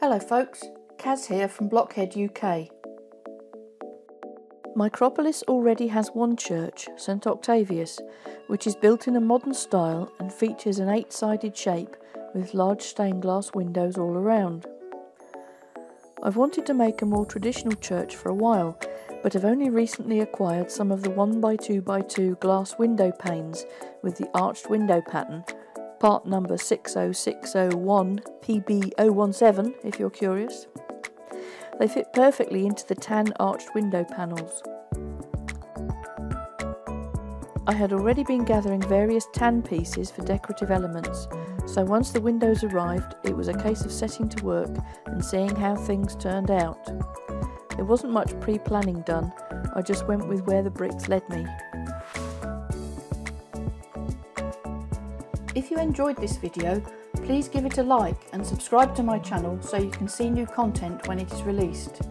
Hello folks, Caz here from Blockhead UK. Micropolis already has one church, St Octavius, which is built in a modern style and features an eight-sided shape with large stained glass windows all around. I've wanted to make a more traditional church for a while, but have only recently acquired some of the 1x2x2 glass window panes with the arched window pattern part number 60601 PB017 if you're curious. They fit perfectly into the tan arched window panels. I had already been gathering various tan pieces for decorative elements, so once the windows arrived, it was a case of setting to work and seeing how things turned out. There wasn't much pre-planning done, I just went with where the bricks led me. If you enjoyed this video, please give it a like and subscribe to my channel so you can see new content when it is released.